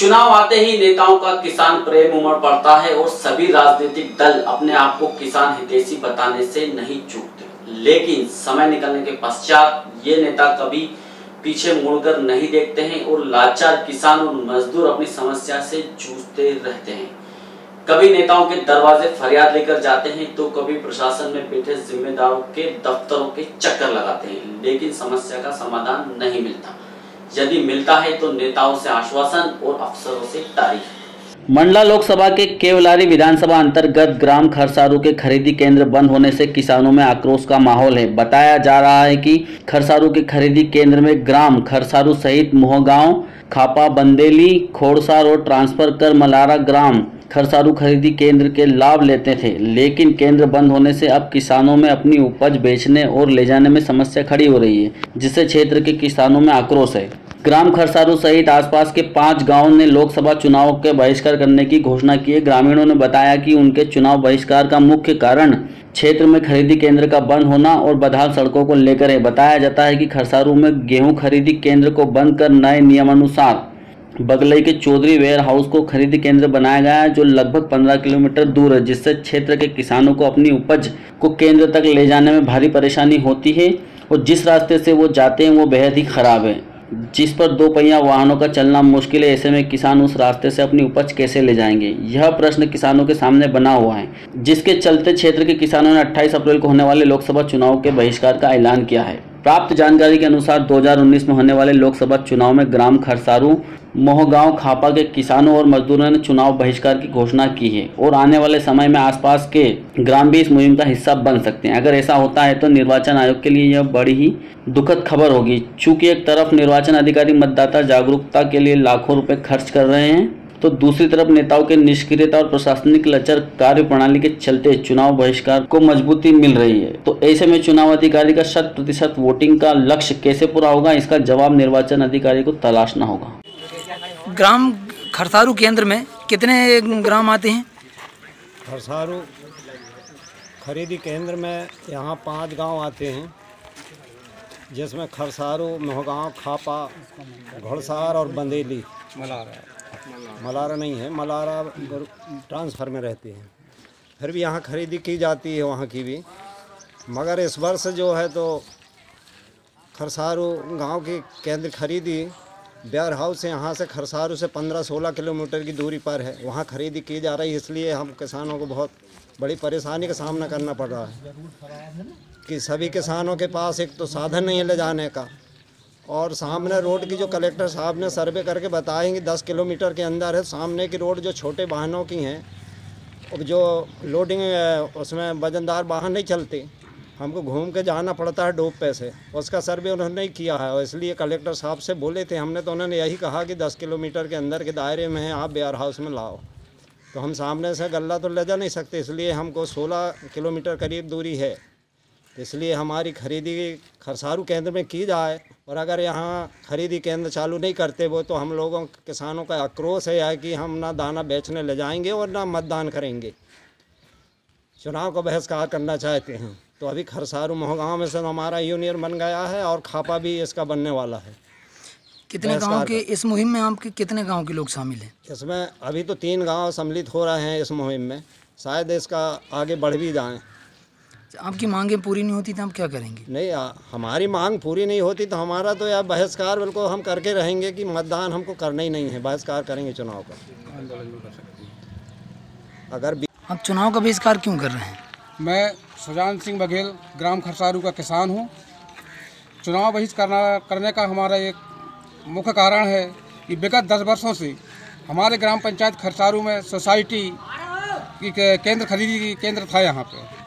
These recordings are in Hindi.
चुनाव आते ही नेताओं का किसान प्रेम उमड़ पड़ता है और सभी राजनीतिक दल अपने आप को किसान हितैषी बताने से नहीं चूकते। लेकिन समय निकलने के पश्चात ये नेता कभी पीछे मुड़कर नहीं देखते हैं और लाचार किसान और मजदूर अपनी समस्या से जूझते रहते हैं। कभी नेताओं के दरवाजे फरियाद लेकर जाते हैं तो कभी प्रशासन में बैठे जिम्मेदारों के दफ्तरों के चक्कर लगाते हैं, लेकिन समस्या का समाधान नहीं मिलता। यदि मिलता है तो नेताओं से आश्वासन और अफसरों से तारीफ़। मंडला लोकसभा के केवलारी विधानसभा अंतर्गत ग्राम खरसारू के खरीदी केंद्र बंद होने से किसानों में आक्रोश का माहौल है। बताया जा रहा है कि खरसारू के खरीदी केंद्र में ग्राम खरसारू सहित मोहगांव खापा, बंदेली खोड़सा रोड ट्रांसफ़र कर मलारा ग्राम खरसारू खरीदी केंद्र के लाभ लेते थे, लेकिन केंद्र बंद होने से अब किसानों में अपनी उपज बेचने और ले जाने में समस्या खड़ी हो रही है, जिससे क्षेत्र के किसानों में आक्रोश है। ग्राम खरसारू सहित आसपास के पाँच गाँवों ने लोकसभा चुनाव के बहिष्कार करने की घोषणा की है। ग्रामीणों ने बताया कि उनके चुनाव बहिष्कार का मुख्य कारण क्षेत्र में खरीदी केंद्र का बंद होना और बदहाल सड़कों को लेकर है। बताया जाता है कि खरसारू में गेहूँ खरीदी केंद्र को बंद कर नए नियमानुसार बगलई के चौधरी वेयर हाउस को खरीदी केंद्र बनाया गया है, जो लगभग 15 किलोमीटर दूर है, जिससे क्षेत्र के किसानों को अपनी उपज को केंद्र तक ले जाने में भारी परेशानी होती है और जिस रास्ते से वो जाते हैं, वो बेहद ही खराब है। जिस पर दो पहिया वाहनों का चलना मुश्किल है, ऐसे में किसान उस रास्ते से अपनी उपज कैसे ले जाएँगे? यह प्रश्न किसानों के सामने बना हुआ है, जिसके चलते क्षेत्र के किसानों ने 28 अप्रैल को होने वाले लोकसभा चुनाव के बहिष्कार का ऐलान किया है। प्राप्त जानकारी के अनुसार 2019 में होने वाले लोकसभा चुनाव में ग्राम खरसारू, मोहगांव, खापा के किसानों और मजदूरों ने चुनाव बहिष्कार की घोषणा की है और आने वाले समय में आसपास के ग्राम भी इस मुहिम का हिस्सा बन सकते हैं। अगर ऐसा होता है तो निर्वाचन आयोग के लिए यह बड़ी ही दुखद खबर होगी। चूँकि एक तरफ़ निर्वाचन अधिकारी मतदाता जागरूकता के लिए लाखों रुपए खर्च कर रहे हैं तो दूसरी तरफ़ नेताओं के निष्क्रियता और प्रशासनिक लचर कार्य प्रणाली के चलते चुनाव बहिष्कार को मजबूती मिल रही है। तो ऐसे में चुनाव अधिकारी का शत प्रतिशत वोटिंग का लक्ष्य कैसे पूरा होगा इसका जवाब निर्वाचन अधिकारी को तलाशना होगा। ग्राम खरसारू केंद्र में कितने ग्राम आते हैं? खरसारू खरीदी केंद्र में यहाँ पाँच गाँव आते हैं जिसमें खरसारू मोहगांव खापा घोड़सार और बंदेली। मलारा नहीं है, मलारा ट्रांसफ़र में रहते हैं। फिर भी यहाँ खरीदी की जाती है वहाँ की भी। मगर इस वर्ष जो है तो खरसारू गाँव की केंद्र खरीदी बिहार हाउस यहाँ से खरसारू से 15-16 किलोमीटर की दूरी पर है। वहाँ खरीदी की जा रही है, इसलिए हम किसानों को बहुत बड़ी परेशानी का सामना करना पड़ रहा है। कि सभी किसानों के पास एक तो साधन नहीं है ले जाने का। और सामने रोड की जो कलेक्टर साहब ने सर्वे करके बताएँगे दस किलोमीटर के अंदर है, सामने की रोड जो छोटे वाहनों की हैं, अब जो लोडिंग उसमें वजनदार वाहन नहीं चलते। हमको घूम के जाना पड़ता है डोब पे से उसका सर्वे उन्होंने नहीं किया है और इसलिए कलेक्टर साहब से बोले थे हमने तो उन्होंने यही कहा कि दस किलोमीटर के अंदर के दायरे में है, आप बिहार हाउस में लाओ। तो हम सामने से गल्ला तो ले जा नहीं सकते, इसलिए हमको सोलह किलोमीटर करीब दूरी है। इसलिए हमारी खरीदी खरसारू केंद्र में की जाए और अगर यहाँ खरीदी केंद्र चालू नहीं करते वो तो हम लोगों किसानों का आक्रोश है कि हम ना दाना बेचने ले जाएँगे और ना मतदान करेंगे। चुनाव का बहिष्कार करना चाहते हैं। तो अभी खरसारू मोहगांव में से हमारा यूनियन बन गया है और खापा भी इसका बनने वाला है। कितने गाँव के इस मुहिम में आपके कितने गाँव के लोग शामिल हैं? इसमें अभी तो तीन गाँव सम्मिलित हो रहे हैं इस मुहिम में। शायद इसका आगे बढ़ भी जाएँ। आपकी मांगें पूरी नहीं होती तो हम क्या करेंगे? नहीं आ, हमारी मांग पूरी नहीं होती तो हमारा तो यार बहिष्कार बिल्कुल हम करके रहेंगे कि मतदान हमको करना ही नहीं है। बहिष्कार करेंगे चुनाव का। अगर आप चुनाव का बहिष्कार क्यों कर रहे हैं? मैं सुजान सिंह बघेल ग्राम खरसारू का किसान हूँ। चुनाव बहिष्कार करना करने का हमारा एक मुख्य कारण है कि विगत दस वर्षों से हमारे ग्राम पंचायत खरसारू में सोसाइटी की केंद्र खरीदी केंद्र था यहाँ पे।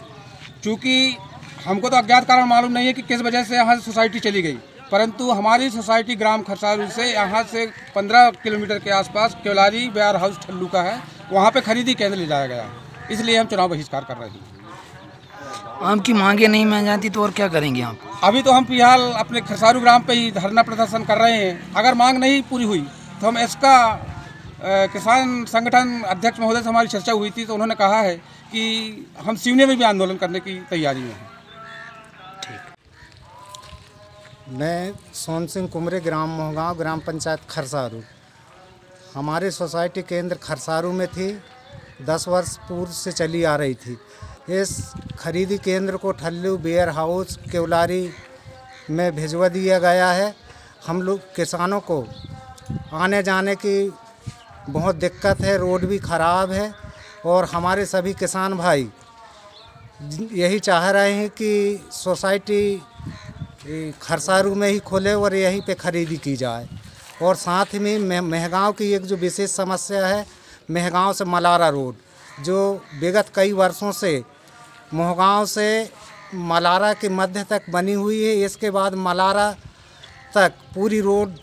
चूँकि हमको तो अज्ञात कारण मालूम नहीं है कि किस वजह से यहाँ सोसाइटी चली गई। परंतु हमारी सोसाइटी ग्राम खरसारू से यहाँ से 15 किलोमीटर के आसपास केवलारी बिहार हाउस ठल्लू का है वहाँ पे खरीदी केंद्र ले जाया गया। इसलिए हम चुनाव बहिष्कार कर रहे हैं। आपकी मांगे नहीं मान जाती तो और क्या करेंगे आप? अभी तो हम फ़िलहाल अपने खरसारू ग्राम पे ही धरना प्रदर्शन कर रहे हैं। अगर मांग नहीं पूरी हुई तो हम इसका किसान संगठन अध्यक्ष महोदय से हमारी चर्चा हुई थी तो उन्होंने कहा है कि हम सिवने में भी आंदोलन करने की तैयारी में हैं। ठीक। मैं सोन सिंह कुमरे ग्राम मोहगांव, ग्राम पंचायत खरसारू। हमारे सोसाइटी केंद्र खरसारू में थी, दस वर्ष पूर्व से चली आ रही थी। इस खरीदी केंद्र को ठल्लू बेयर हाउस, केवलारी में भिजवा दिया गया है। हम लोग किसानों को आने जाने की बहुत दिक्कत है, रोड भी ख़राब है। और हमारे सभी किसान भाई, यही चाह रहे हैं कि सोसाइटी खरसारू में ही खोले और यहीं पे खरीदी की जाए। और साथ में महगाँव की एक जो विशेष समस्या है, महगाँव से मलारा रोड, जो विगत कई वर्षों से मोहगांव से मलारा के मध्य तक बनी हुई है, इसके बाद मलारा तक पूरी रोड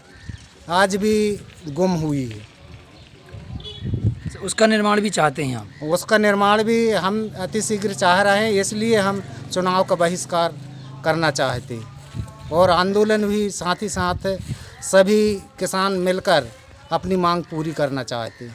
आज भी गुम हुई है। उसका निर्माण भी चाहते हैं आप उसका निर्माण भी हम अतिशीघ्र चाह रहे हैं, इसलिए हम चुनाव का बहिष्कार करना चाहते और आंदोलन भी साथ ही साथ सभी किसान मिलकर अपनी मांग पूरी करना चाहते